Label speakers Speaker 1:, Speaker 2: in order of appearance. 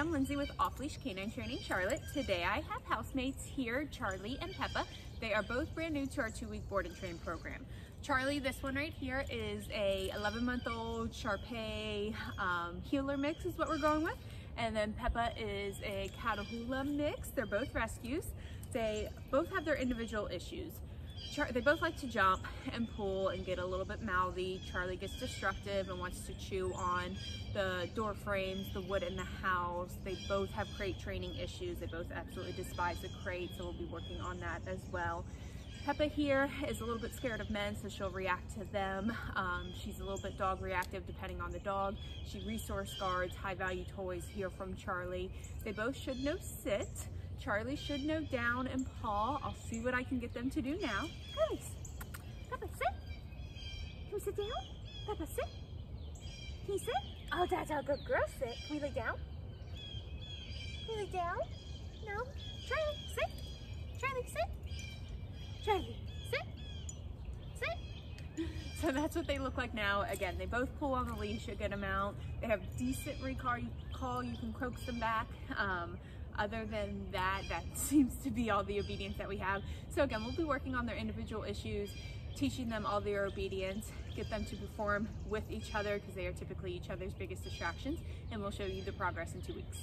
Speaker 1: Lindsay with Off Leash Canine Training Charlotte. Today I have housemates here, Charlie and Peppa. They are both brand new to our two week board and train program. Charlie, this one right here is a 11 month old Shar Pei um, heeler mix is what we're going with. And then Peppa is a Catahoula mix. They're both rescues. They both have their individual issues. Char they both like to jump and pull and get a little bit mouthy. Charlie gets destructive and wants to chew on the door frames, the wood in the house. They both have crate training issues. They both absolutely despise the crate, so we'll be working on that as well. Peppa here is a little bit scared of men, so she'll react to them. Um, she's a little bit dog reactive depending on the dog. She resource guards high value toys here from Charlie. They both should know sit. Charlie should know down and paw. I'll see what I can get them to do now. Guys, Peppa, sit. Can we sit down? Peppa, sit. Can you sit? Oh, that's a good girl, sit. Can we lay down? Can we lay down? No? Charlie, sit. Charlie, sit. Charlie, sit. Sit. So that's what they look like now. Again, they both pull on the leash a good amount. They have decent recall. You you can coax them back. Um, other than that, that seems to be all the obedience that we have. So again, we'll be working on their individual issues, teaching them all their obedience, get them to perform with each other because they are typically each other's biggest distractions, and we'll show you the progress in two weeks.